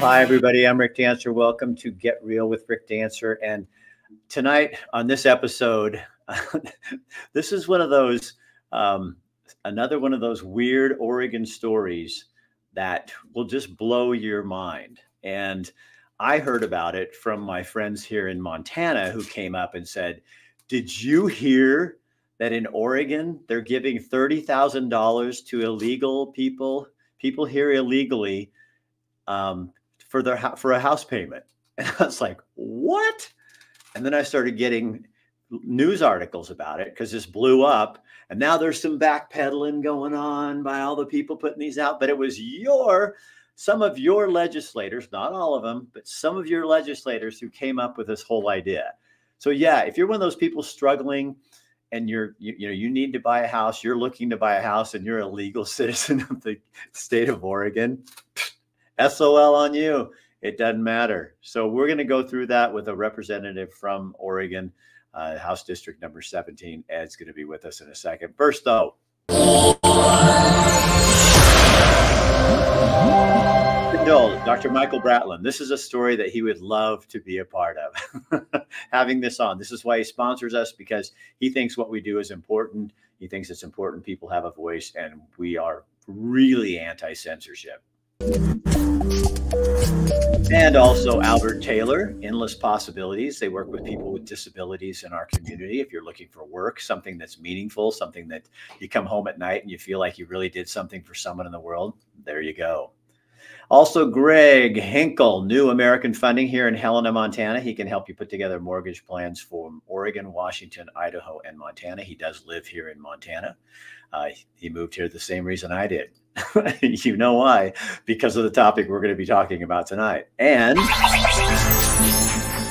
hi everybody. I'm Rick Dancer. Welcome to Get Real with Rick Dancer. And tonight on this episode, this is one of those, um, another one of those weird Oregon stories that will just blow your mind. And I heard about it from my friends here in Montana who came up and said, Did you hear that in Oregon they're giving $30,000 to illegal people, people here illegally? Um, for their for a house payment, and I was like, "What?" And then I started getting news articles about it because this blew up, and now there's some backpedaling going on by all the people putting these out. But it was your some of your legislators, not all of them, but some of your legislators who came up with this whole idea. So yeah, if you're one of those people struggling and you're you, you, know you need to buy a house, you're looking to buy a house and you're a legal citizen of the state of Oregon, SOL on you. It doesn't matter. So we're going to go through that with a representative from Oregon, uh, House District number 17. Ed's going to be with us in a second. First, though. Dr. Michael Bratland. This is a story that he would love to be a part of. Having this on. This is why he sponsors us because he thinks what we do is important. He thinks it's important people have a voice, and we are really anti censorship. And also Albert Taylor, Endless Possibilities. They work with people with disabilities in our community. If you're looking for work, something that's meaningful, something that you come home at night and you feel like you really did something for someone in the world, there you go. Also, Greg Hinkle, New American Funding here in Helena, Montana. He can help you put together mortgage plans for Oregon, Washington, Idaho, and Montana. He does live here in Montana. Uh, he moved here the same reason I did. you know why? Because of the topic we're going to be talking about tonight. And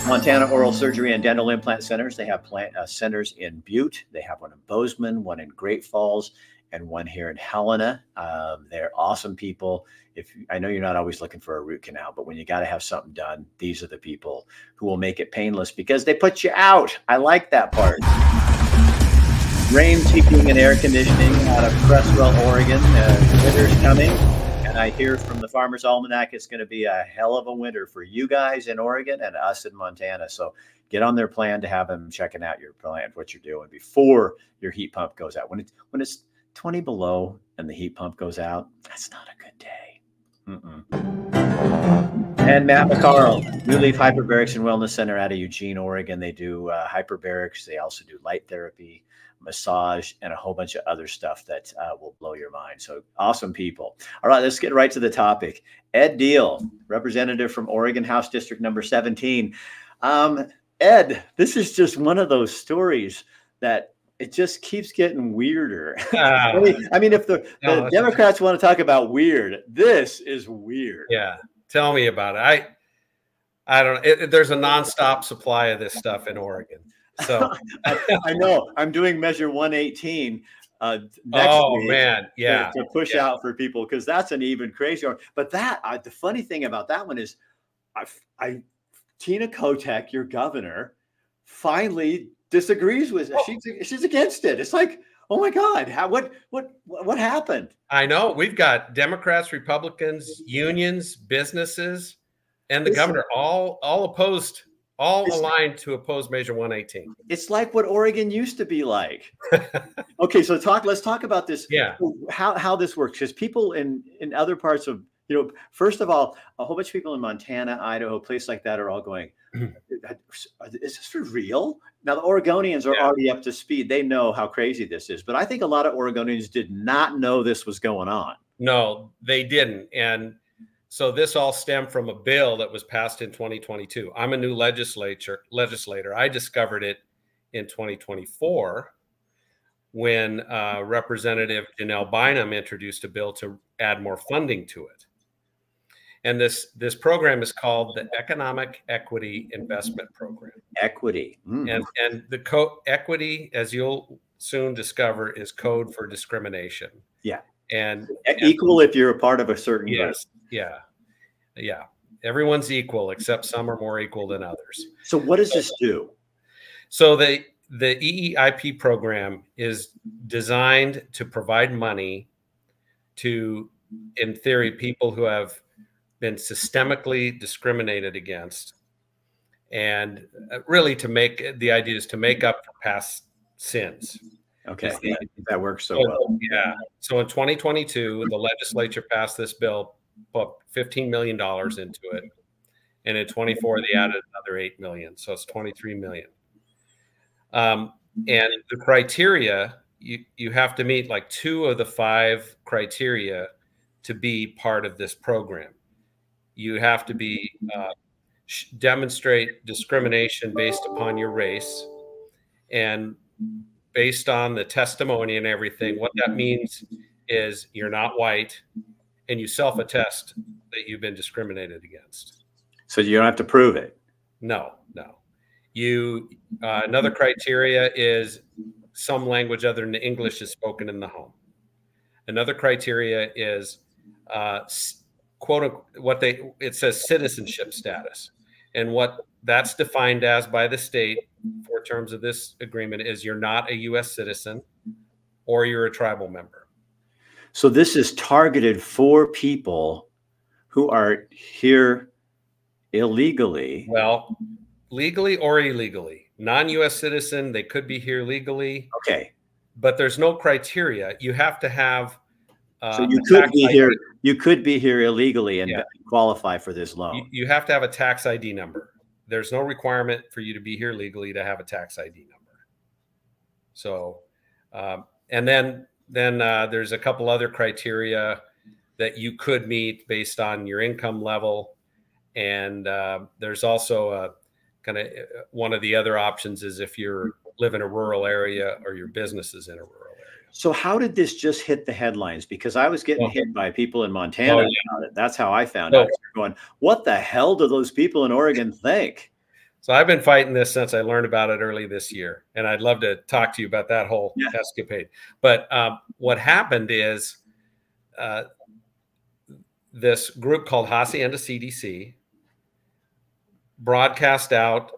Montana Oral Surgery and Dental Implant Centers. They have plant, uh, centers in Butte. They have one in Bozeman, one in Great Falls, and one here in Helena. Um, they're awesome people. If I know you're not always looking for a root canal, but when you got to have something done, these are the people who will make it painless because they put you out. I like that part. Rames Heating and Air Conditioning out of Creswell, Oregon. Uh, winter's coming, and I hear from the Farmer's Almanac it's going to be a hell of a winter for you guys in Oregon and us in Montana. So get on their plan to have them checking out your plan, what you're doing before your heat pump goes out. When it's when it's 20 below and the heat pump goes out, that's not a good day. Mm-mm. And Matt McCarl, New Leaf Hyperbarics and Wellness Center out of Eugene, Oregon. They do uh, hyperbarics. They also do light therapy, massage, and a whole bunch of other stuff that uh, will blow your mind. So awesome people. All right, let's get right to the topic. Ed Diehl, representative from Oregon House District number 17. Um, Ed, this is just one of those stories that it just keeps getting weirder. Uh, I, mean, I, mean, if the, no, the Democrats want to talk about weird, this is weird. Yeah, tell me about it. I I don't. It, there's a nonstop supply of this stuff in Oregon. So I, I, know I'm doing Measure 118 uh, next oh week man, yeah, to, to push yeah. out for people because that's an even crazier. But that uh, the funny thing about that one is, I, I Tina Kotek, your governor, finally disagrees with it. Oh. She's she's against it. It's like, oh my God, how what what what happened? I know we've got Democrats, Republicans, unions, businesses, and the governor all all opposed, all it's, aligned to oppose Measure 118. It's like what Oregon used to be like. okay, so talk. Let's talk about this. Yeah, how how this works because people in in other parts of you know, first of all, a whole bunch of people in Montana, Idaho, place like that are all going, is this for real? Now, the Oregonians are yeah. already up to speed. They know how crazy this is. But I think a lot of Oregonians did not know this was going on. No, they didn't. And so this all stemmed from a bill that was passed in 2022. I'm a new legislature legislator. I discovered it in 2024 when uh, Representative Janelle Bynum introduced a bill to add more funding to it. And this this program is called the Economic Equity Investment Program. Equity. Mm. And and the co- equity, as you'll soon discover, is code for discrimination. Yeah. And, and equal if you're a part of a certain yes, group. Yeah. Yeah. Everyone's equal, except some are more equal than others. So what does this do? So the the EEIP program is designed to provide money to, in theory, people who have been systemically discriminated against. And uh, really, to make the idea is to make up for past sins. Okay, that works so, so well. Yeah. So in 2022, the legislature passed this bill, put 15 million dollars into it, and in 24 they added another 8 million, so it's 23 million. Um, and the criteria you you have to meet like two of the five criteria to be part of this program. You have to be uh, demonstrate discrimination based upon your race, and based on the testimony and everything, what that means is you're not white, and you self-attest that you've been discriminated against. So you don't have to prove it. No, no. You uh, another criteria is some language other than English is spoken in the home. Another criteria is uh, quote what they it says citizenship status, and what that's defined as by the state for terms of this agreement is you're not a U.S. citizen or you're a tribal member. So this is targeted for people who are here illegally. Well, legally or illegally. Non-U.S. citizen, they could be here legally. Okay, but there's no criteria. You have to have. Uh, so you could be ID. here. You could be here illegally and yeah. qualify for this loan. You, you have to have a tax ID number. There's no requirement for you to be here legally to have a tax ID number. So, um, and then then uh, there's a couple other criteria that you could meet based on your income level, and uh, there's also a kind of uh, one of the other options is if you live in a rural area or your business is in a rural area. So how did this just hit the headlines? Because I was getting hit by people in Montana oh, yeah. That's how I found oh. out. Going, what the hell do those people in Oregon think? So I've been fighting this since I learned about it early this year, and I'd love to talk to you about that whole yeah. escapade. But um, what happened is uh, this group called Hacienda CDC broadcast out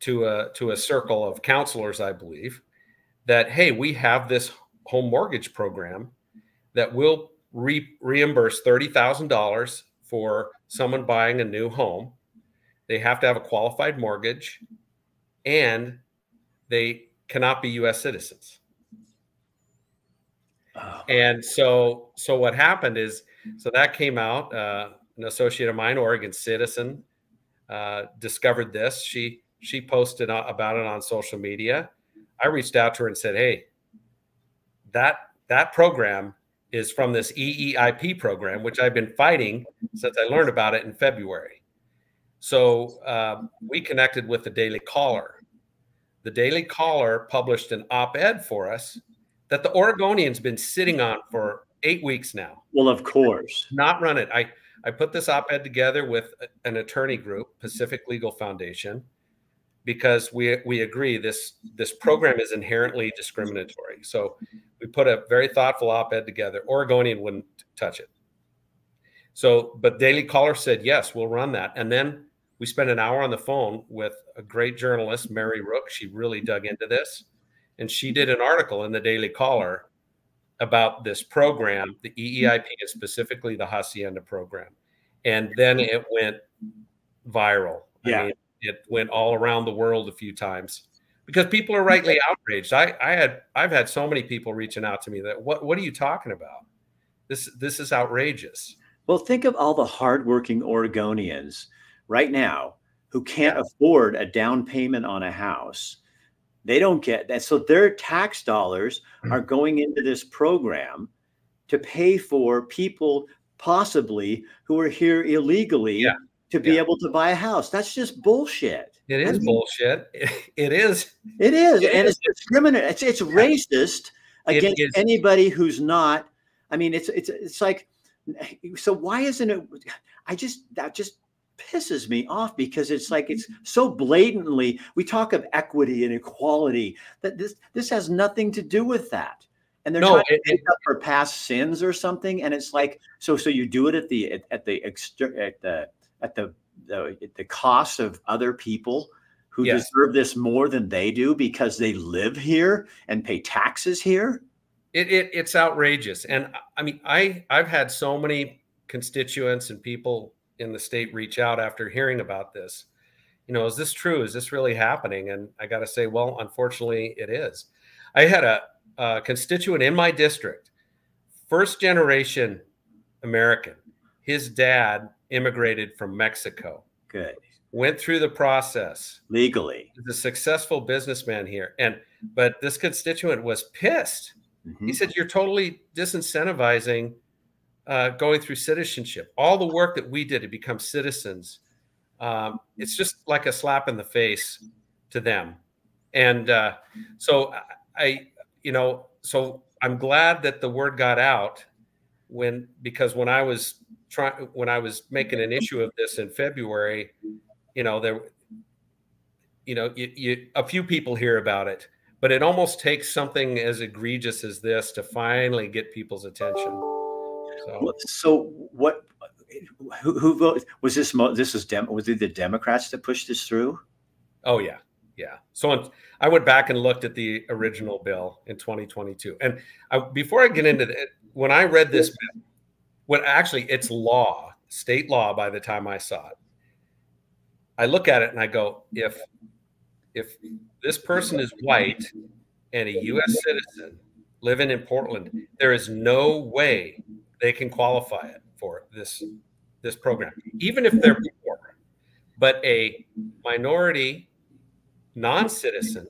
to a to a circle of counselors, I believe, that hey, we have this home mortgage program that will re- reimburse thirty thousand dollars for someone buying a new home. They have to have a qualified mortgage, and they cannot be U.S. citizens. Oh. And so, so what happened is, so that came out. Uh, an associate of mine, Oregon citizen, uh, discovered this. She she posted about it on social media. I reached out to her and said, "Hey, that that program is from this EEIP program, which I've been fighting since I learned about it in February." So um, we connected with the Daily Caller. The Daily Caller published an op-ed for us that the Oregonian's been sitting on for eight weeks now. Well, of course, not run it. I I put this op-ed together with an attorney group, Pacific Legal Foundation, because we we agree this this program is inherently discriminatory. So we put a very thoughtful op-ed together. Oregonian wouldn't touch it. So, but Daily Caller said yes, we'll run that, and then we spent an hour on the phone with a great journalist, Mary Rooke. She really dug into this, and she did an article in the Daily Caller about this program, the EEIP, is specifically the Hacienda program. And then it went viral. Yeah. I mean, it went all around the world a few times because people are rightly outraged. I, I had I've had so many people reaching out to me that what what are you talking about? This this is outrageous. Well, think of all the hardworking Oregonians right now who can't yeah. afford a down payment on a house they don't get that. So their tax dollars mm-hmm. are going into this program to pay for people possibly who are here illegally yeah. to be yeah. able to buy a house. That's just bullshit. It is I mean, bullshit. It is. It is. It and is. it's discriminatory. It's, it's racist against anybody who's not. I mean, it's it's it's like so why isn't it I just that just pisses me off because it's like it's mm-hmm. so blatantly we talk of equity and equality that this this has nothing to do with that and they're no, trying it, to make up for past sins or something and it's like so so you do it at the at, at the exter- at the at the the, the cost of other people who yes. deserve this more than they do because they live here and pay taxes here it, it it's outrageous and i mean i i've had so many constituents and people in the state reach out after hearing about this. You know, is this true? Is this really happening? And I got to say, well, unfortunately, it is. I had a, a constituent in my district, first generation American. His dad immigrated from Mexico. Good. Went through the process legally. He's a successful businessman here, and but this constituent was pissed. Mm-hmm. He said, "You're totally disincentivizing uh, going through citizenship. All the work that we did to become citizens, um, it's just like a slap in the face to them. And uh, so I, you know, so I'm glad that the word got out when because when I was trying when I was making an issue of this in February, you know, there, you know, you, you a few people hear about it, but it almost takes something as egregious as this to finally get people's attention. So, so what? Who, who voted? Was this? This was Dem. Was it the Democrats that pushed this through? Oh yeah, yeah. So I went back and looked at the original bill in 2022, and I, before I get into it, when I read this, when actually it's law, state law. By the time I saw it, I look at it and I go, if if this person is white and a U.S. citizen living in Portland, there is no way they can qualify it for this this program, even if they're poor. But a minority non-citizen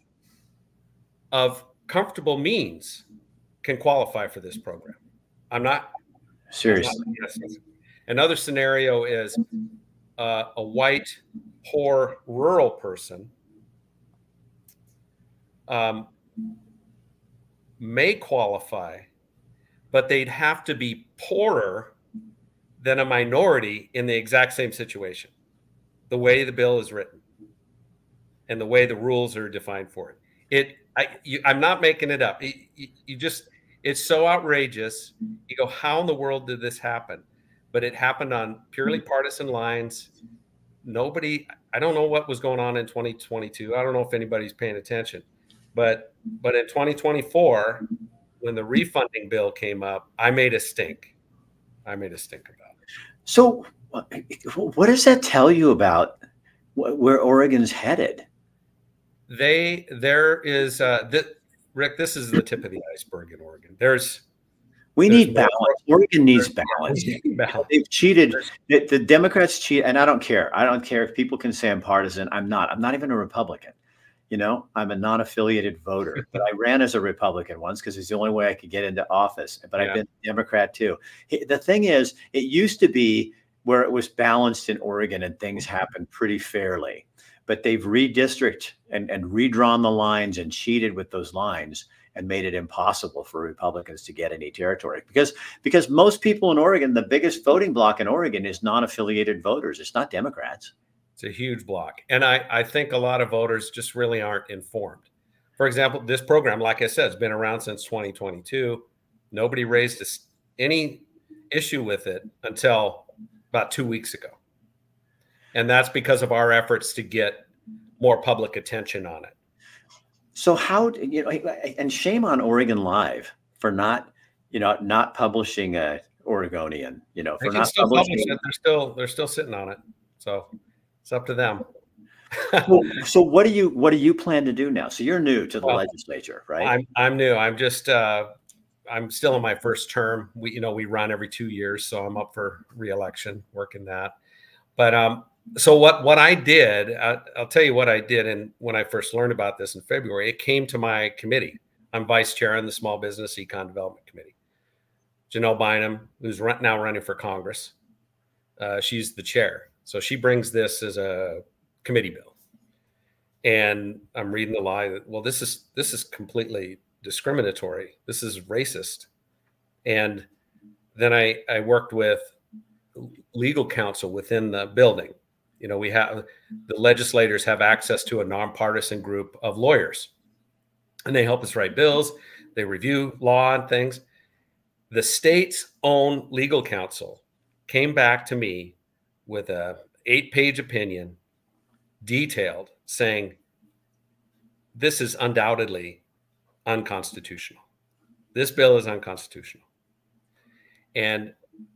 of comfortable means can qualify for this program. I'm not seriously. Another scenario is uh, a white, poor, rural person um, may qualify but they'd have to be poorer than a minority in the exact same situation, the way the bill is written and the way the rules are defined for it. It, I, you, I'm not making it up. You, you just, it's so outrageous. You go, how in the world did this happen? But it happened on purely mm-hmm. partisan lines. Nobody, I don't know what was going on in 2022. I don't know if anybody's paying attention, but but in 2024, when the refunding bill came up, I made a stink. I made a stink about it. So, what does that tell you about where Oregon's headed? They there is uh, that Rick. This is the tip of the iceberg in Oregon. There's we there's need balance. Oregon needs balance. balance. They've cheated. The, the Democrats cheat, and I don't care. I don't care if people can say I'm partisan. I'm not. I'm not even a Republican. You know, I'm a non-affiliated voter, but I ran as a Republican once because it's the only way I could get into office. But yeah. I've been a Democrat too. The thing is, it used to be where it was balanced in Oregon and things mm-hmm. happened pretty fairly. But they've redistricted and, and redrawn the lines and cheated with those lines and made it impossible for Republicans to get any territory because because most people in Oregon, the biggest voting bloc in Oregon is non-affiliated voters. It's not Democrats. It's a huge block. And I, I think a lot of voters just really aren't informed. For example, this program, like I said, has been around since 2022. Nobody raised any issue with it until about two weeks ago. And that's because of our efforts to get more public attention on it. So how you know and shame on Oregon Live for not, you know, not publishing a Oregonian, you know, for not publishing it. They're still they're still sitting on it. So it's up to them. well, so what do you what do you plan to do now? So you're new to the well, legislature, right? I'm I'm new. I'm just uh, I'm still in my first term. We you know we run every two years, so I'm up for reelection, working that. But um, so what what I did, I, I'll tell you what I did, and when I first learned about this in February, it came to my committee. I'm vice chair on the Small Business Econ Development Committee. Janelle Bynum, who's now running for Congress, uh, she's the chair. So she brings this as a committee bill. And I'm reading the lie that, well, this is this is completely discriminatory. This is racist. And then I, I worked with legal counsel within the building. You know, we have the legislators have access to a nonpartisan group of lawyers, and they help us write bills. They review law and things. The state's own legal counsel came back to me with a eight page opinion detailed saying this is undoubtedly unconstitutional this bill is unconstitutional and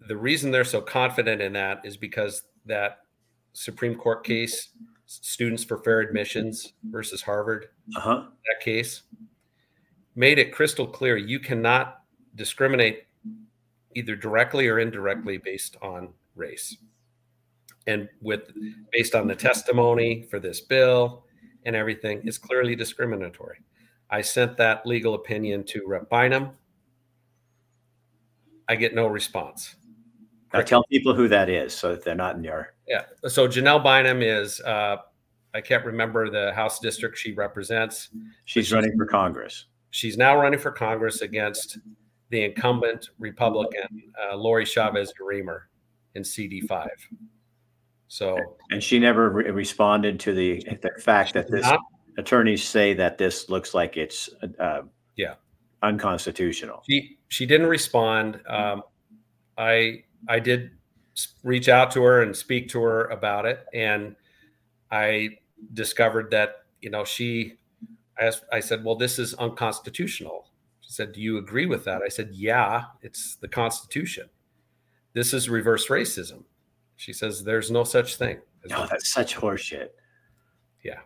the reason they're so confident in that is because that Supreme Court case, Students for Fair Admissions versus Harvard, Uh-huh. that case, made it crystal clear you cannot discriminate either directly or indirectly based on race. And with based on the testimony for this bill and everything, it's clearly discriminatory. I sent that legal opinion to Rep Bynum. I get no response. Now tell people who that is so that they're not in your. Yeah. So Janelle Bynum is, uh, I can't remember the House district she represents. She's running for Congress. She's now running for Congress against the incumbent Republican, uh, Lori Chavez DeRemer in CD5. So, And she never re- responded to the, the fact that this not- attorneys say that this looks like it's uh, Yeah. unconstitutional. she she didn't respond. Um, I I did reach out to her and speak to her about it, and I discovered that you know she I, asked, I said, well, this is unconstitutional. She said, do you agree with that? I said, yeah, it's the Constitution. This is reverse racism. She says, there's no such thing. No, that's such horseshit. Yeah.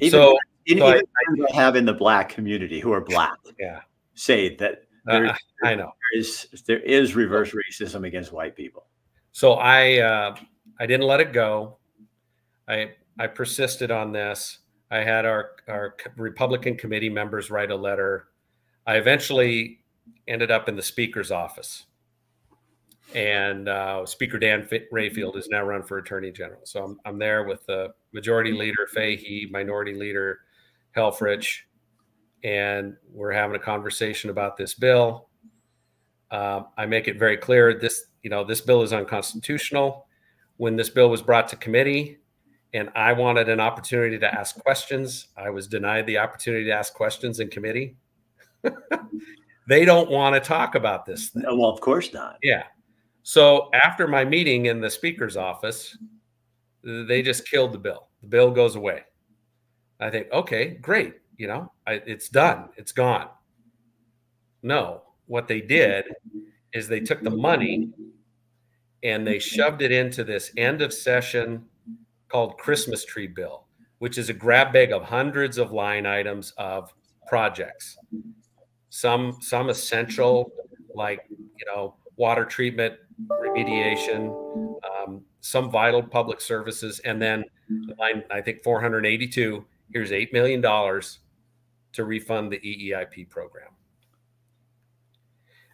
Even, So- even, so even friends I have in the black community who are black Yeah. say that Uh, I know. there is there is reverse racism against white people. So I uh, I didn't let it go. I I persisted on this. I had our our Republican committee members write a letter. I eventually ended up in the speaker's office, and uh, Speaker Dan Fi- Rayfield is now run for Attorney General. So I'm I'm there with the Majority Leader Fahey, Minority Leader Helfrich, and we're having a conversation about this bill. Um, I make it very clear this, you know, this bill is unconstitutional. When this bill was brought to committee, and I wanted an opportunity to ask questions, I was denied the opportunity to ask questions in committee. they don't want to talk about this thing. Well, of course not. Yeah. So after my meeting in the speaker's office, they mm-hmm. just killed the bill. The bill goes away. I think, okay, great. You know, I, it's done. It's gone. No, what they did is they took the money and they mm-hmm. shoved it into this end of session called Christmas tree bill, which is a grab bag of hundreds of line items of projects. Some some essential, like you know, water treatment, remediation, um, some vital public services, and then line I think 482. Here's eight million dollars to refund the EEIP program.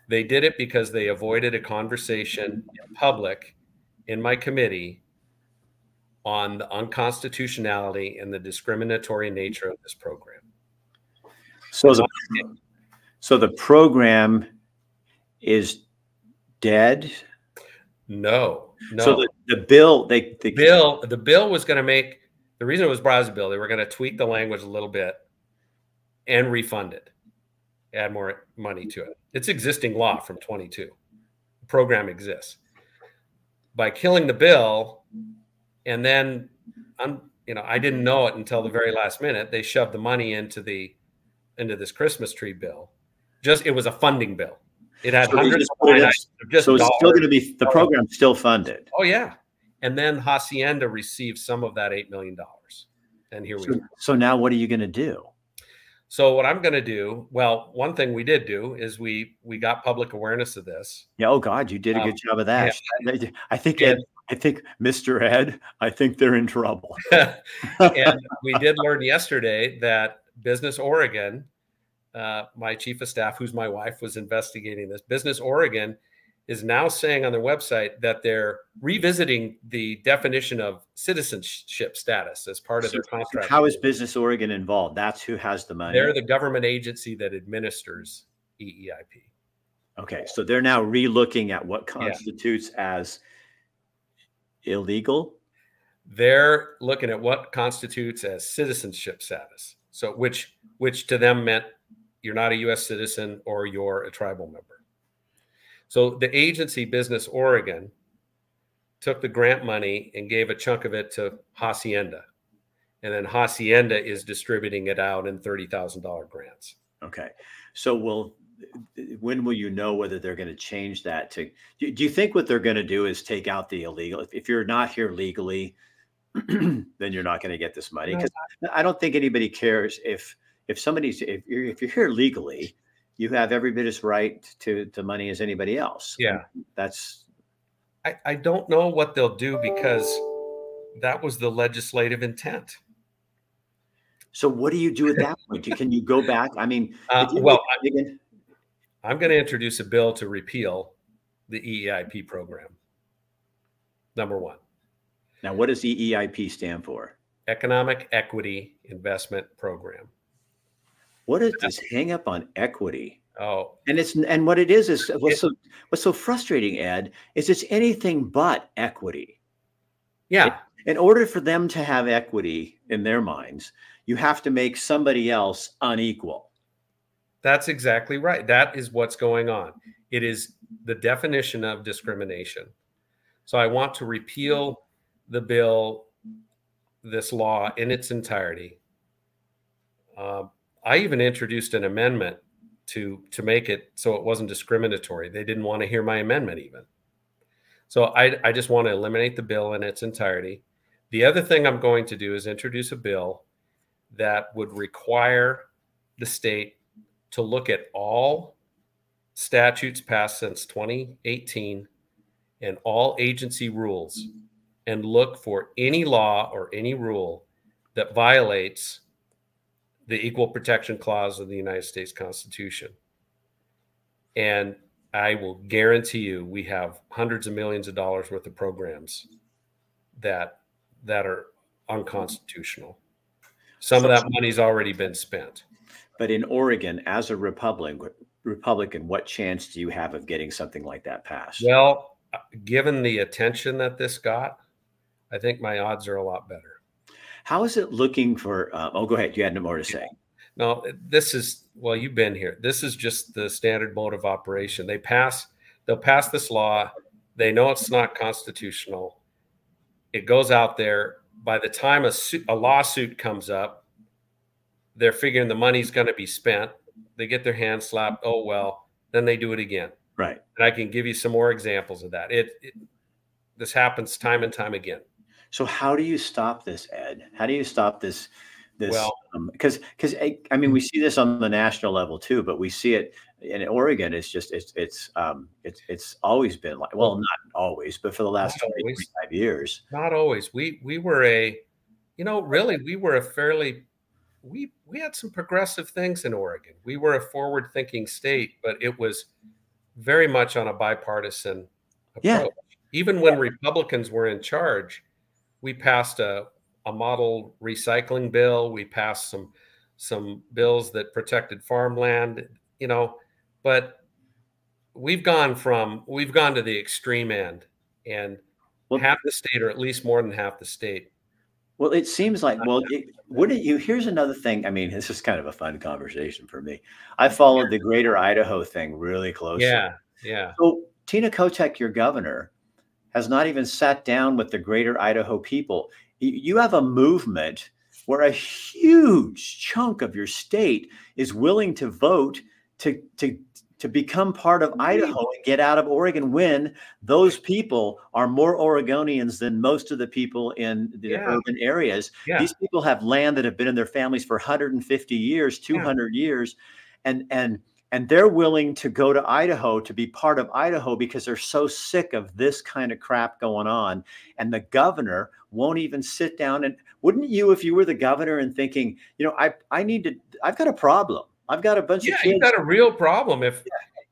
They did it because they avoided a conversation in public in my committee on the unconstitutionality and the discriminatory nature of this program. So the so the program is dead. No, no. So the, the bill they the bill the bill was going to make the reason it was brought as a bill they were going to tweak the language a little bit and refund it add more money to it. It's existing law from 22 the program exists. By killing the bill and then I'm, you know i didn't know it until the very last minute they shoved the money into the into this christmas tree bill. Just it was a funding bill it had So hundreds just of line items of just so it's still going to be the program's still funded. Oh yeah, and then Hacienda received some of that eight million dollars, and here we So, are. so now what are you going to do? So what I'm going to do? Well, one thing we did do is we we got public awareness of this. Yeah. Oh God, you did a Um, good job of that. I think Ed, I think Mr. Ed, I think they're in trouble. and we did learn yesterday that Business Oregon, uh, my chief of staff, who's my wife, was investigating this. Business Oregon is now saying on their website that they're revisiting the definition of citizenship status as part of their contract. How is Business Oregon involved? That's who has the money. They're the government agency that administers EEIP. okay, so they're now re-looking at what constitutes as illegal. They're looking at what constitutes as citizenship status. So which which to them meant you're not a US citizen or you're a tribal member. So the agency Business Oregon took the grant money and gave a chunk of it to Hacienda. And then Hacienda is distributing it out in $30,000 grants. Okay, so will when will you know whether they're going to change that to do, do you think what they're going to do is take out the illegal if, if you're not here legally then you're not going to get this money because i don't think anybody cares if if somebody's if you're, if you're here legally you have every bit as right to the money as anybody else yeah that's I, I don't know what they'll do because that was the legislative intent so what do you do at that point can you go back i mean uh, well I'm going to introduce a bill to repeal the EEIP program. Number one. Now, what does EEIP stand for? Economic Equity Investment Program. What is this hang up on equity? Oh, and it's and what it is is what's so what's so frustrating, Ed, is it's anything but equity. Yeah. In order for them to have equity in their minds, you have to make somebody else unequal. That's exactly right. That is what's going on. It is the definition of discrimination. So I want to repeal the bill, this law in its entirety. Uh, I even introduced an amendment to to make it so it wasn't discriminatory. They didn't want to hear my amendment even. So I, I just want to eliminate the bill in its entirety. The other thing I'm going to do is introduce a bill that would require the state to look at all statutes passed since 2018 and all agency rules and look for any law or any rule that violates the Equal Protection Clause of the United States Constitution. And I will guarantee you we have hundreds of millions of dollars worth of programs that that are unconstitutional. Some of that money's already been spent. But in Oregon, as a Republican, Republican, what chance do you have of getting something like that passed? Well, given the attention that this got, I think my odds are a lot better. How is it looking for? Uh, oh, go ahead. You had no more to say. No, this is well. You've been here. This is just the standard mode of operation. They pass. They'll pass this law. They know it's not constitutional. It goes out there. By the time a, suit, a lawsuit comes up, they're figuring the money's going to be spent. They get their hand slapped. Oh well, then they do it again. Right. And I can give you some more examples of that. It, it this happens time and time again. So how do you stop this, Ed? How do you stop this? This well, because um, because I, I, mean we see this on the national level too, but we see it in Oregon. It's just it's it's um it's it's always been like well not always, but for the last 25 years. Not always. We we were a you know really we were a fairly we we had some progressive things in Oregon. We were a forward-thinking state, but it was very much on a bipartisan approach. Yeah. Even when Republicans were in charge, we passed a, a model recycling bill. We passed some some bills that protected farmland, you know, but we've gone from we've gone to the extreme end and well, half the state or at least more than half the state well, it seems like well, uh, it, wouldn't you? Here's another thing. I mean, this is kind of a fun conversation for me. I followed the Greater Idaho thing really closely. Yeah, yeah. So Tina Kotek, your governor, has not even sat down with the Greater Idaho people. You have a movement where a huge chunk of your state is willing to vote to to to become part of Idaho and get out of Oregon when those people are more Oregonians than most of the people in the yeah. urban areas. Yeah. These people have land that have been in their families for 150 years, 200 yeah. years, and and and they're willing to go to Idaho to be part of Idaho because they're so sick of this kind of crap going on. And the governor won't even sit down and wouldn't you if you were the governor and thinking, you know, I I need to I've got a problem. I've got a bunch yeah, of kids. You've got a real problem. If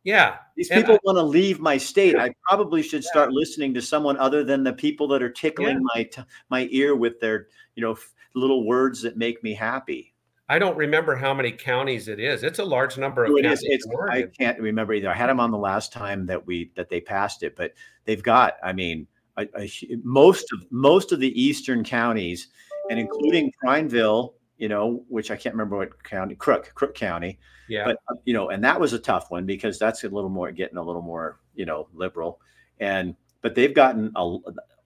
yeah, yeah. these people want to leave my state, I probably should yeah. start listening to someone other than the people that are tickling my my ear with their you know little words that make me happy. I don't remember how many counties it is. It's a large number of it counties. Is, it's, I can't remember either. I had them on the last time that we that they passed it, but they've got. I mean, a, a, most of most of the eastern counties, and including Prineville you know, which I can't remember what county, Crook, Crook County. Yeah. But, uh, you know, and that was a tough one because that's a little more getting a little more, you know, liberal. And, but they've gotten a,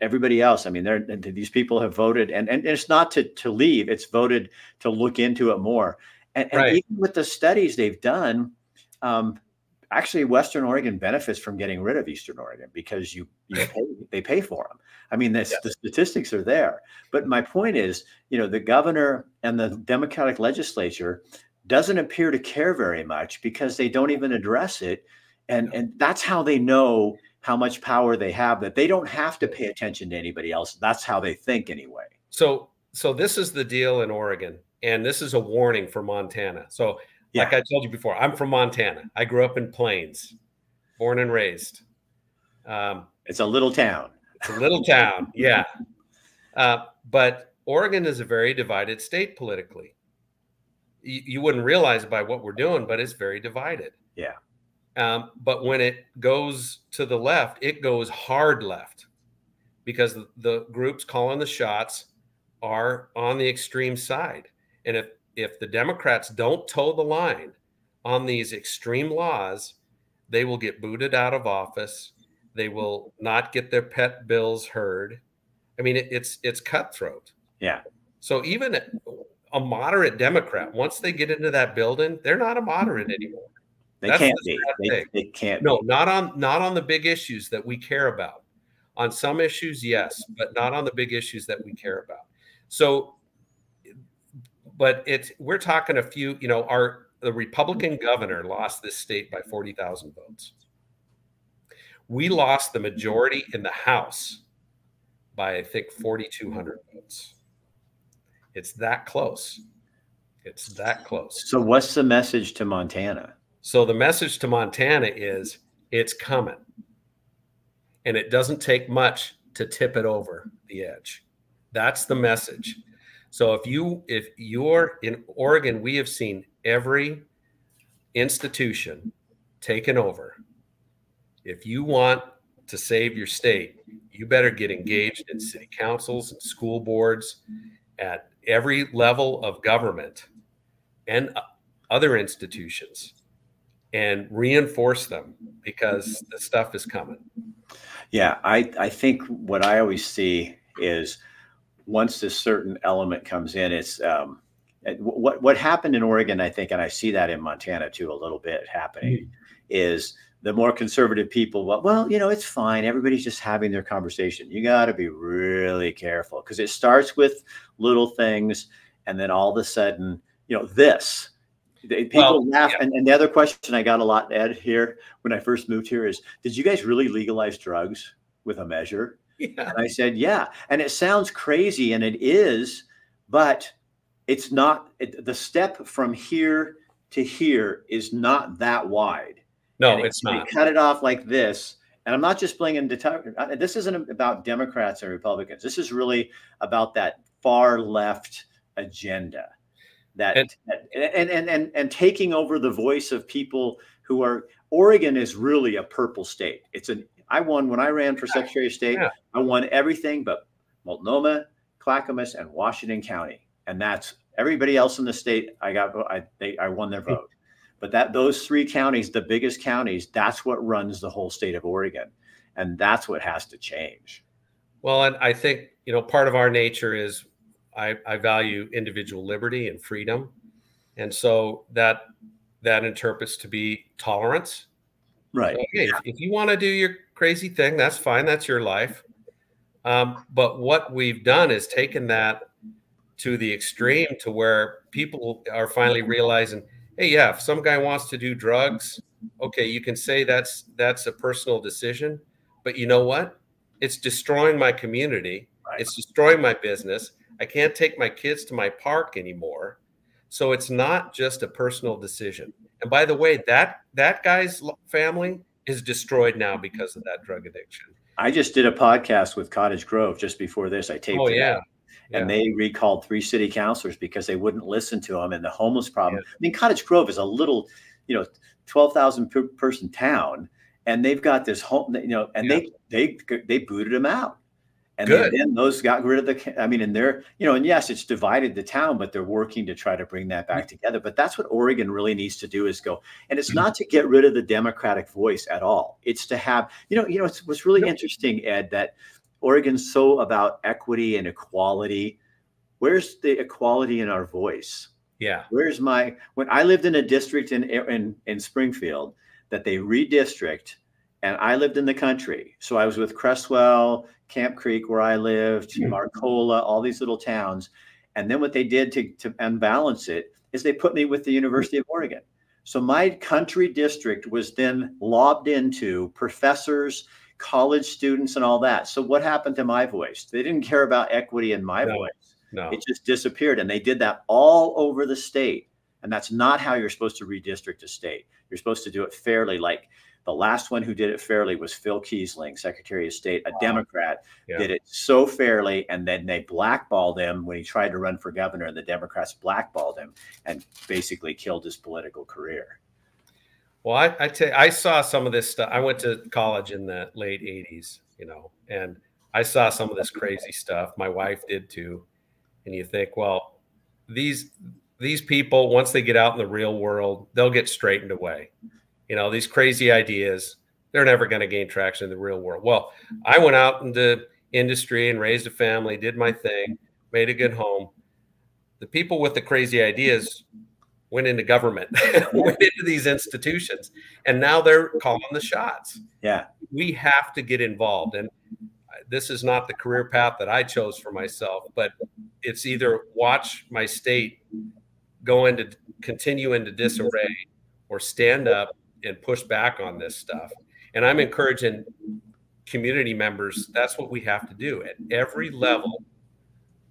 everybody else. I mean, they're, these people have voted and, and it's not to, to leave, it's voted to look into it more. And, and right. even with the studies they've done, um, actually Western Oregon benefits from getting rid of Eastern Oregon because you, you pay, they pay for them. I mean, the, yeah. the statistics are there. But my point is, you know, the governor and the Democratic legislature doesn't appear to care very much because they don't even address it. And, and that's how they know how much power they have that they don't have to pay attention to anybody else. That's how they think anyway. So so this is the deal in Oregon and this is a warning for Montana. So yeah. like I told you before, I'm from Montana. I grew up in Plains, born and raised. Um, it's a little town. It's a little town, yeah. Uh, but Oregon is a very divided state politically. You, you wouldn't realize by what we're doing, but it's very divided. Yeah. Um, but when it goes to the left, it goes hard left because the, the groups calling the shots are on the extreme side. And if if the Democrats don't toe the line on these extreme laws, they will get booted out of office. They will not get their pet bills heard. I mean, it, it's it's cutthroat. Yeah. So even a moderate Democrat, once they get into that building, they're not a moderate anymore. They That's can't the be. They, they, can't. No, be. not on not on the big issues that we care about. On some issues, yes, but not on the big issues that we care about. So, but it's we're talking a few. You know, our the Republican governor lost this state by forty thousand votes. We lost the majority in the House by I think forty two hundred votes. It's that close. It's that close. So, what's the message to Montana? So, the message to Montana is it's coming. And it doesn't take much to tip it over the edge. That's the message. So if you if you're in Oregon, we have seen every institution taken over. If you want to save your state, you better get engaged in city councils and school boards at every level of government and other institutions and reinforce them because the stuff is coming. Yeah, I, I think what I always see is once this certain element comes in, it's um, what what happened in Oregon, I think, and I see that in Montana too, a little bit happening, mm-hmm. is the more conservative people, well, well, you know, it's fine. Everybody's just having their conversation. You got to be really careful because it starts with little things, and then all of a sudden, you know, this. People well, laugh, yeah. and, and the other question I got a lot, Ed, here when I first moved here is, did you guys really legalize drugs with a measure? Yeah. And I said, yeah. And it sounds crazy, and it is, but it's not it, the step from here to here is not that wide. No, it's not. cut it off like this. And I'm not just blaming uh, this isn't about Democrats and Republicans. This is really about that far left agenda that and, and, and and and taking over the voice of people who are Oregon is really a purple state. It's an I won when I ran for Secretary of State. Yeah. I won everything but Multnomah, Clackamas, and Washington County, and that's everybody else in the state. I got I they, I won their vote, but that those three counties, the biggest counties, that's what runs the whole state of Oregon, and that's what has to change. Well, and I think you know part of our nature is I, I value individual liberty and freedom, and so that that interprets to be tolerance. Right. So, hey, if, if you want to do your crazy thing. That's fine. That's your life. Um, but what we've done is taken that to the extreme to where people are finally realizing, hey, yeah, if some guy wants to do drugs, okay, you can say that's that's a personal decision, but you know what? It's destroying my community. Right. It's destroying my business. I can't take my kids to my park anymore. So it's not just a personal decision. And by the way, that that guy's family is destroyed now mm-hmm. because of that drug addiction. I just did a podcast with Cottage Grove just before this. I taped oh, yeah. yeah. And they recalled three city councilors because they wouldn't listen to them and the homeless problem. Yeah. I mean, Cottage Grove is a little, you know, 12,000 person town and they've got this home, you know, and yeah. they, they, they booted them out. And then, then, those got rid of the, I mean, and they're, you know, and yes, it's divided the town, but they're working to try to bring that back together. But that's what Oregon really needs to do is go, and it's mm-hmm. not to get rid of the Democratic voice at all. It's to have, you know, you know, it's what's really interesting, Ed, that Oregon's so about equity and equality. Where's the equality in our voice? Yeah. Where's my, when I lived in a district in, in, in Springfield, that they redistrict. And I lived in the country. So I was with Creswell, Camp Creek, where I lived, mm-hmm. Arcola, all these little towns. And then what they did to, to unbalance it is they put me with the University of Oregon. So my country district was then lobbed into professors, college students, and all that. So what happened to my voice? They didn't care about equity in my no, voice. No. It just disappeared. And they did that all over the state. And that's not how you're supposed to redistrict a state. You're supposed to do it fairly. Like the last one who did it fairly was Phil Keisling, Secretary of State, a wow. Democrat, yeah. did it so fairly. And then they blackballed him when he tried to run for governor, and the Democrats blackballed him and basically killed his political career. Well, I, I, tell you, I saw some of this stuff. I went to college in the late 80s, you know, and I saw some of this crazy stuff. My wife did too. And you think, well, these these people, once they get out in the real world, they'll get straightened away. You know, these crazy ideas, they're never going to gain traction in the real world. Well, I went out into industry and raised a family, did my thing, made a good home. The people with the crazy ideas went into government, went into these institutions, and now they're calling the shots. Yeah. We have to get involved. And this is not the career path that I chose for myself, but it's either watch my state go into continue into disarray or stand up and push back on this stuff. And I'm encouraging community members, that's what we have to do at every level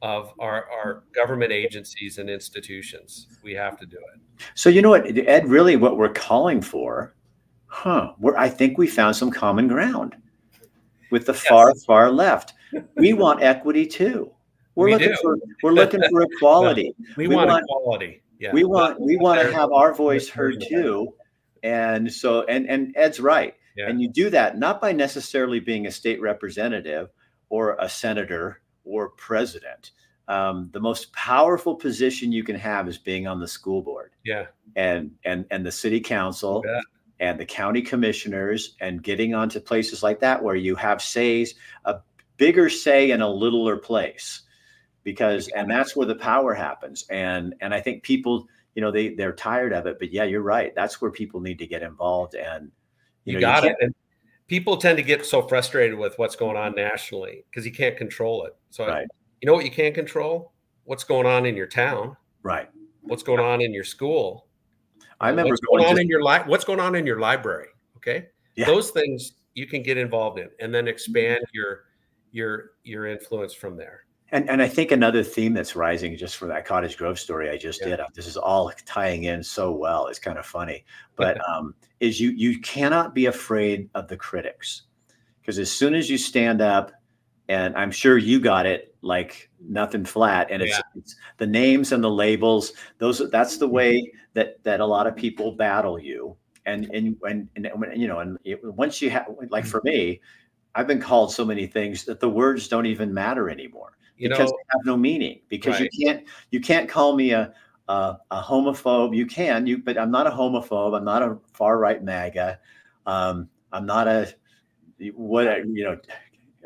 of our, our government agencies and institutions. We have to do it. So you know what, Ed, really what we're calling for, huh? We're, I think we found some common ground with the yes. far, far left. We want equity too. We're we looking do. for we're looking for equality. we, we, want, want equality. Yeah. We want we want to have our voice heard too. And so and and Ed's right. Yeah. And you do that not by necessarily being a state representative or a senator or president. Um, the most powerful position you can have is being on the school board. Yeah. And and and the city council yeah. and the county commissioners and getting onto places like that where you have says a bigger say in a littler place because and that's where the power happens and and i think people you know they they're tired of it but yeah you're right. That's where people need to get involved and you, you know, got you it and people tend to get so frustrated with what's going on nationally because you can't control it. So right. you know what you can't control? What's going on in your town. Right. What's going on in your school. I remember what's going, going on to- in your li- what's going on in your library okay? Yeah. those things you can get involved in and then mm-hmm. expand your your your influence from there and and I think another theme that's rising just for that Cottage Grove story I just yeah. did. Uh, this is all tying in so well. It's kind of funny, but um, is you you cannot be afraid of the critics because as soon as you stand up, and I'm sure you got it like nothing flat, and it's, yeah. it's the names and the labels. Those that's the mm-hmm. way that that a lot of people battle you. And and and, and you know, and it, once you have like mm-hmm. for me, I've been called so many things that the words don't even matter anymore you because know, they have no meaning. Because right. you can't you can't call me a, a, a homophobe. You can you, but I'm not a homophobe. I'm not a far right MAGA. Um, I'm not a what you know.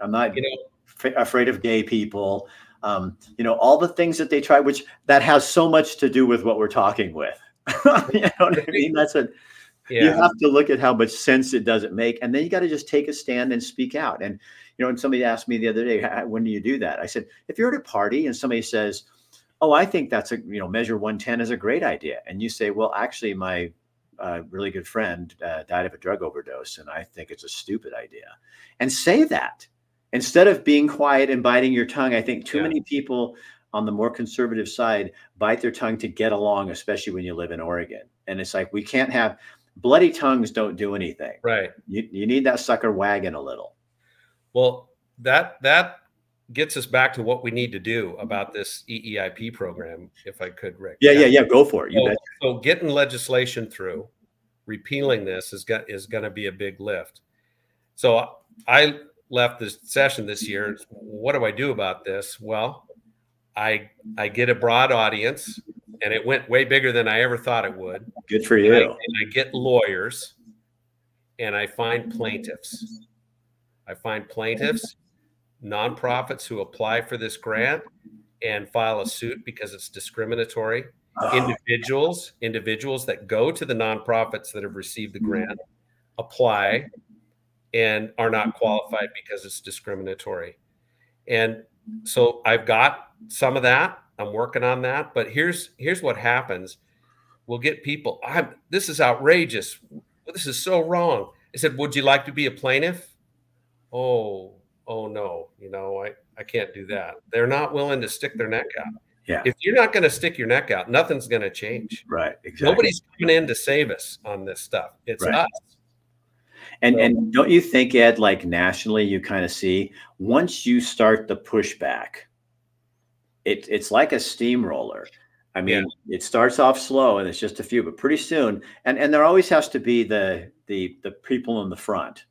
I'm not you know, afraid of gay people. Um, you know all the things that they try, which that has so much to do with what we're talking with. you know what I mean? That's what yeah. you have to look at how much sense it doesn't make, and then you got to just take a stand and speak out. And you know, and somebody asked me the other day, when do you do that? I said, if you're at a party and somebody says, oh, I think that's a, you know, measure 110 is a great idea. And you say, well, actually, my uh, really good friend uh, died of a drug overdose, and I think it's a stupid idea. And say that instead of being quiet and biting your tongue. I think too yeah. many people on the more conservative side bite their tongue to get along, especially when you live in Oregon. And it's like we can't have bloody tongues don't do anything. Right. You, you need that sucker wagging a little. Well, that that gets us back to what we need to do about this EEIP program, if I could, Rick. Yeah, yeah, yeah. Go for it. You so, so getting legislation through, repealing this is got is going to be a big lift. So I left this session this year. What do I do about this? Well, I I get a broad audience, and it went way bigger than I ever thought it would. Good for you. And I, and I get lawyers, and I find plaintiffs I find plaintiffs, nonprofits who apply for this grant and file a suit because it's discriminatory. Oh. Individuals, individuals that go to the nonprofits that have received the grant apply and are not qualified because it's discriminatory. And so I've got some of that. I'm working on that. But here's here's what happens. We'll get people, I'm this is outrageous. This is so wrong. I said, Would you like to be a plaintiff? Oh, oh no, you know, I, I can't do that. They're not willing to stick their neck out. Yeah. If you're not going to stick your neck out, nothing's going to change. Right. Exactly. Nobody's coming in to save us on this stuff. It's Right. us. And So- and don't you think, Ed, like nationally, you kind of see once you start the pushback, it it's like a steamroller. I mean, it starts off slow and it's just a few, but pretty soon, and and there always has to be the the the people in the front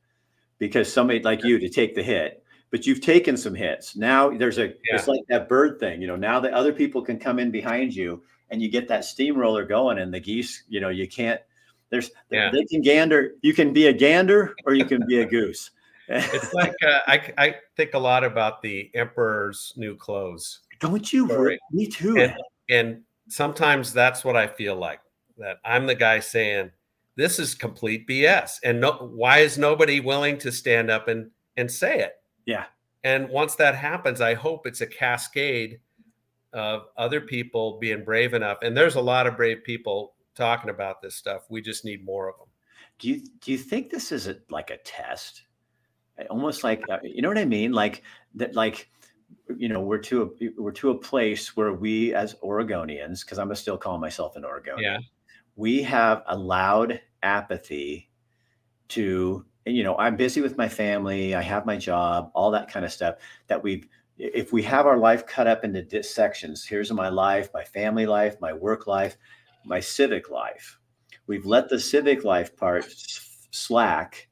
because somebody like you to take the hit. But you've taken some hits. Now there's a it's like that bird thing, you know. Now that other people can come in behind you, and you get that steamroller going, and the geese, you know, you can't. There's Yeah. they can gander. You can be a gander or you can be a goose. It's like uh, I, I think a lot about the emperor's new clothes. Don't you? Sorry. Me too. And, and sometimes that's what I feel like that I'm the guy saying, this is complete BS. And no, why is nobody willing to stand up and, and say it? Yeah. And once that happens, I hope it's a cascade of other people being brave enough. And there's a lot of brave people talking about this stuff. We just need more of them. do you do you think this is a, like a test? Almost like uh, you know what I mean? Like that. Like you know, we're to a we're to a place where we as Oregonians, because I'm gonna still call myself an Oregonian. Yeah. We have allowed apathy to and, you know i'm busy with my family i have my job all that kind of stuff that we've if we have our life cut up into sections here's my life my family life my work life my civic life. We've let the civic life part slack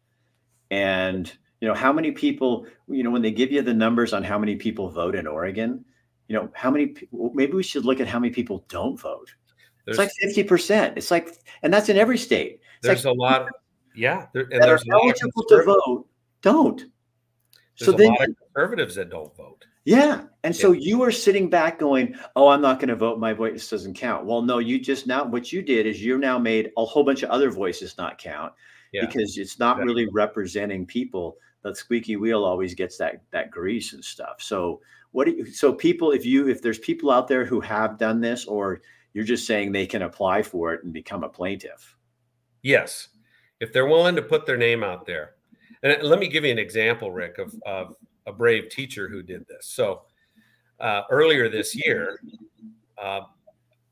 and you know how many people you know when they give you the numbers on how many people vote in oregon you know how many maybe we should look at how many people don't vote There's, it's like 50%. It's like, and that's in every state. It's there's like a lot. Yeah. There, and that are there's a lot of eligible to vote don't. There's So a then, lot of conservatives that don't vote. yeah. And so you are sitting back going, oh, I'm not going to vote. My voice doesn't count. Well, no, you just now, what you did is you're now made a whole bunch of other voices not count Yeah. because it's not Exactly. really representing people. The squeaky wheel always gets that, that grease and stuff. So what do you, so people, if you, if there's people out there who have done this, or you're just saying they can apply for it and become a plaintiff. Yes, if they're willing to put their name out there. And let me give you an example, Rick, of, of a brave teacher who did this. So uh, earlier this year, uh,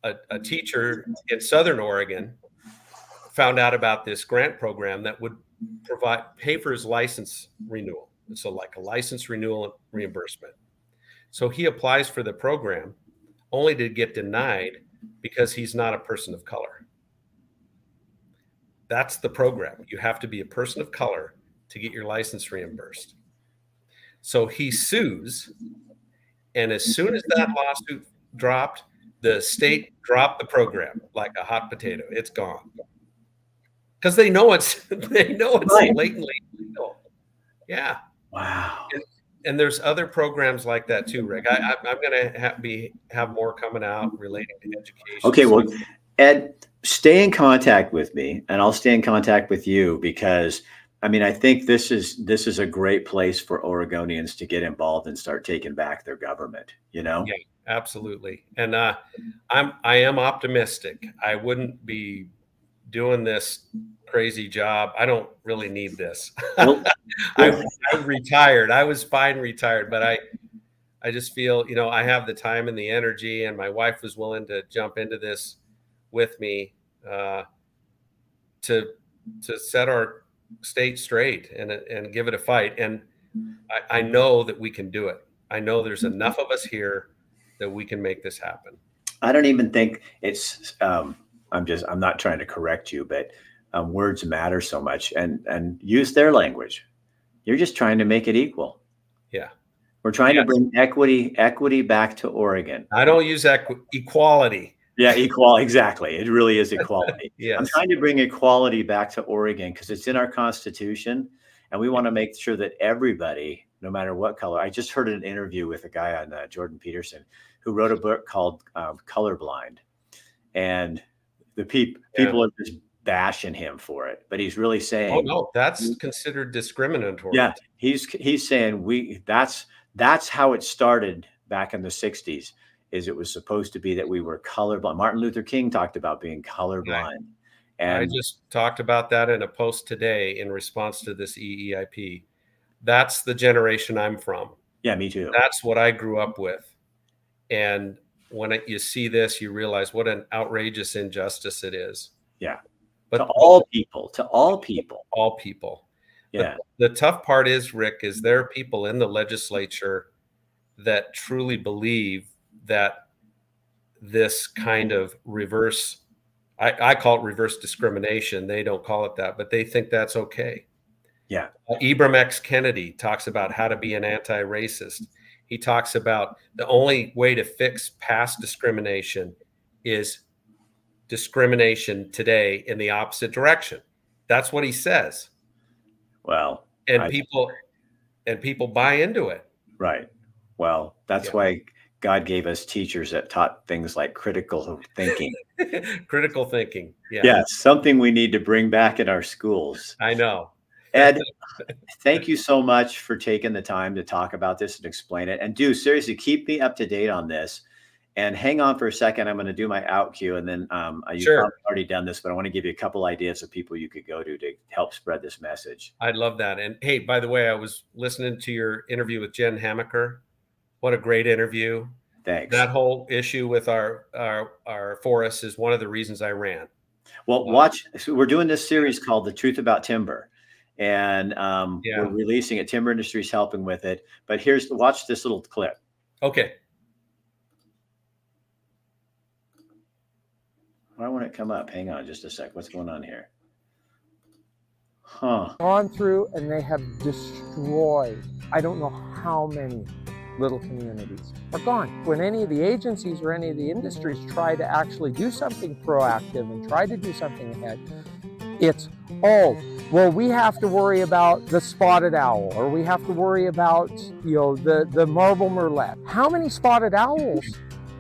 a, a teacher in Southern Oregon found out about this grant program that would provide pay for his license renewal. So like a license renewal reimbursement. So he applies for the program only to get denied because he's not a person of color. That's the program. You have to be a person of color to get your license reimbursed. So he sues. And as soon as that lawsuit dropped, the state dropped the program like a hot potato. It's gone. Because they know it's they know it's Right. blatantly illegal. Yeah Wow. and there's other programs like that too, Rick. I, I'm going to ha- be have more coming out relating to education. Okay, well, Ed, stay in contact with me, and I'll stay in contact with you because I mean I think this is this is a great place for Oregonians to get involved and start taking back their government. You know, Yeah. absolutely. And uh, I'm I am optimistic. I wouldn't be doing this crazy job. I don't really need this. Well, I, I retired. I was fine retired, but I I just feel you know I have the time and the energy, and my wife was willing to jump into this with me uh, to to set our state straight and and give it a fight. And I, I know that we can do it. I know there's enough of us here that we can make this happen. I don't even think it's. Um, I'm just. I'm not trying to correct you, but um, words matter so much, and and use their language. You're just trying to make it equal. Yeah. We're trying Yes. to bring equity equity back to Oregon. I don't use equ- equality. Yeah, equal. Exactly. It really is equality. Yes. I'm trying to bring equality back to Oregon because it's in our constitution, and we want to make sure that everybody, no matter what color. I just heard an interview with a guy on uh, Jordan Peterson who wrote a book called um, Colorblind, and the peop- Yeah. people are just bashing him for it, but he's really saying, "Oh no, that's mm-hmm. considered discriminatory." Yeah, he's he's saying we that's that's how it started back in the '60s. Is it was supposed to be that we were colorblind. Martin Luther King talked about being colorblind. Right. And I just talked about that in a post today in response to this EEIP. That's the generation I'm from. Yeah, me too. That's what I grew up with. And when it, you see this, you realize what an outrageous injustice it is. Yeah. But to all people, to all people, all people. Yeah. The, the tough part is, Rick, is there are people in the legislature that truly believe that this kind of reverse, I, I call it reverse discrimination. They don't call it that, but they think that's okay. Yeah. Uh, Ibram X. Kendi talks about how to be an anti racist. He talks about the only way to fix past discrimination is discrimination today in the opposite direction. That's what he says. Well, and I, people and people buy into it. Right. Well, that's yeah. why God gave us teachers that taught things like critical thinking. critical thinking. Yeah. Yeah, something we need to bring back in our schools. I know. Ed, thank you so much for taking the time to talk about this and explain it. And do seriously keep me up to date on this. And hang on for a second. I'm going to do my out cue, and then um, you've sure. already done this, but I want to give you a couple ideas of people you could go to to help spread this message. I'd love that. And hey, by the way, I was listening to your interview with Jen Hamaker. What a great interview! Thanks. That whole issue with our our our forests is one of the reasons I ran. Well, watch. So we're doing this series called "The Truth About Timber." And um, yeah. we're releasing it. Timber Industries helping with it. But here's watch this little clip. Okay. Why won't it come up? Hang on just a sec. What's going on here? Huh. Gone through and they have destroyed, I don't know how many little communities are gone. When any of the agencies or any of the industries try to actually do something proactive and try to do something ahead, it's, oh, well, we have to worry about the spotted owl or we have to worry about, you know, the, the marble murrelet. How many spotted owls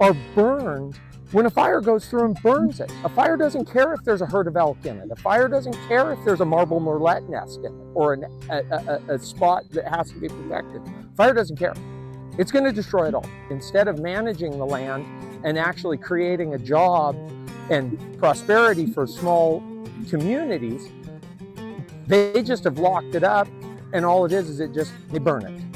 are burned when a fire goes through and burns it? A fire doesn't care if there's a herd of elk in it. A fire doesn't care if there's a marble murrelet nest in it or an, a, a, a spot that has to be protected. Fire doesn't care. It's going to destroy it all. Instead of managing the land and actually creating a job and prosperity for small communities, they just have locked it up, and all it is is it just, they burn it.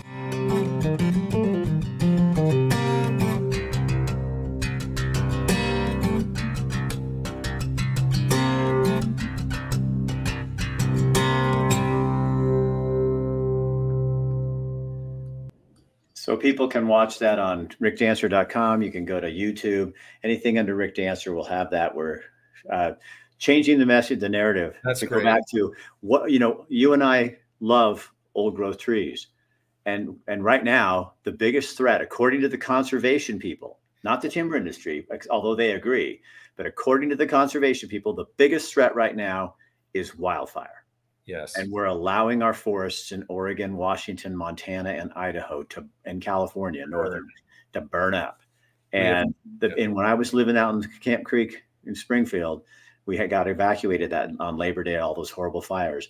So people can watch that on rickdancer.com. You can go to YouTube. Anything under Rick Dancer will have that. We're uh, changing the message, the narrative. That's to great. go back to what you know. You and I love old growth trees, and and right now the biggest threat, according to the conservation people, not the timber industry, although they agree, but according to the conservation people, the biggest threat right now is wildfire. Yes. And we're allowing our forests in Oregon, Washington, Montana, and Idaho to and California, northern, to burn up. And yeah. the, and when I was living out in Camp Creek in Springfield, we had got evacuated that on Labor Day, all those horrible fires.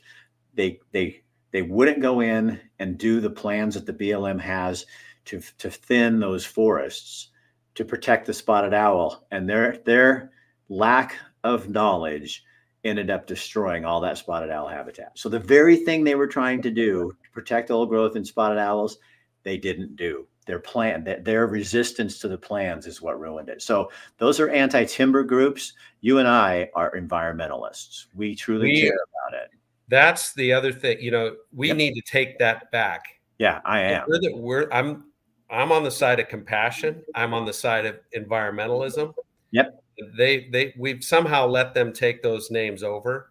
They they they wouldn't go in and do the plans that the BLM has to to thin those forests to protect the spotted owl, and their their lack of knowledge ended up destroying all that spotted owl habitat. So the very thing they were trying to do to protect old growth and spotted owls, they didn't do their plan that their resistance to the plans is what ruined it. So those are anti-timber groups. You and i are environmentalists. We truly we, care about it. That's the other thing you know we yep. need to take that back. Yeah i am. we're, the, we're i'm i'm on the side of compassion. I'm on the side of environmentalism. Yep. They they we've somehow let them take those names over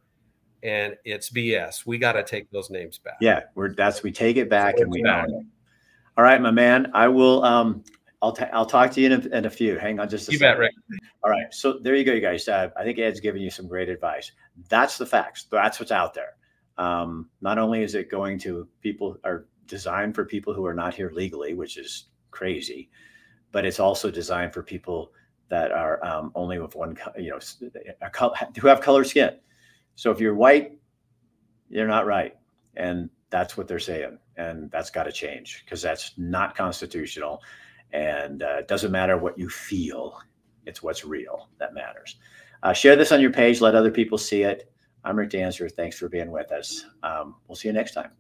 and it's bs we got to take those names back. Yeah we're that's we take it back and we back. own it all right, my man. I will. Um, I'll t- I'll talk to you in a, in a few. Hang on just a you second. bet, Rick. All right. So there you go, you guys. Uh, I think Ed's giving you some great advice. That's the facts. That's what's out there. Um, not only is it going to people are designed for people who are not here legally, which is crazy, but it's also designed for people that are um, only with one, you know, who have color skin. So if you're white, you're not right. And that's what they're saying. And that's got to change because that's not constitutional. And uh, it doesn't matter what you feel, it's what's real that matters. Uh, share this on your page, let other people see it. I'm Rick Dancer. Thanks for being with us. Um, we'll see you next time.